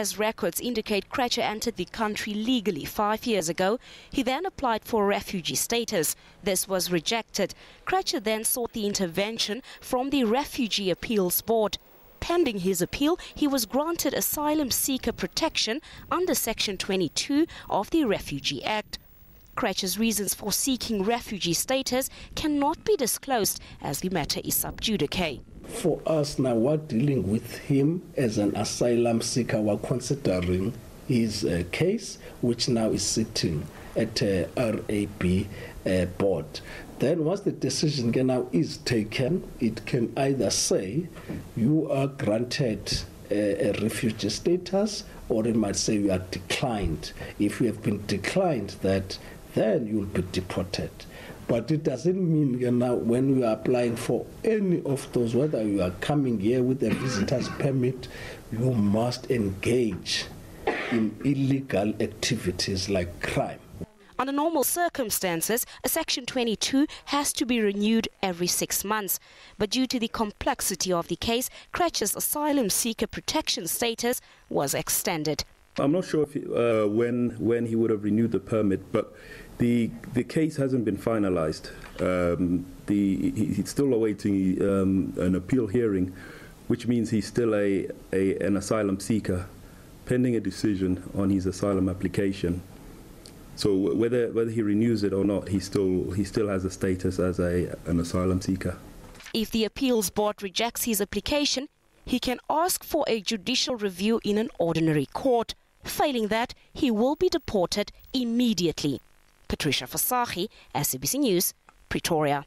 As records indicate, Krejcir entered the country legally five years ago. He then applied for refugee status. This was rejected. Krejcir then sought the intervention from the Refugee Appeals Board. Pending his appeal, he was granted asylum seeker protection under Section 22 of the Refugee Act. Krejcir's reasons for seeking refugee status cannot be disclosed as the matter is sub judice. For us now, we're dealing with him as an asylum seeker. We're considering his uh, case, which now is sitting at a RAB uh, board. Then, once the decision now is taken, it can either say you are granted a, a refugee status, or it might say you are declined. If you have been declined, that then you'll be deported. But it doesn't mean you know, when you are applying for any of those, whether you are coming here with a visitor's permit, you must engage in illegal activities like crime. Under normal circumstances, a Section 22 has to be renewed every six months. But due to the complexity of the case, Krejcir's asylum seeker protection status was extended. I'm not sure if uh, when when he would have renewed the permit, but the the case hasn't been finalized. Um, the he, he's still awaiting um, an appeal hearing, which means he's still a, a an asylum seeker, pending a decision on his asylum application. So whether whether he renews it or not, he still he still has a status as a an asylum seeker. If the appeals board rejects his application, he can ask for a judicial review in an ordinary court. Failing that, he will be deported immediately. Patricia Fasagi, SABC News, Pretoria.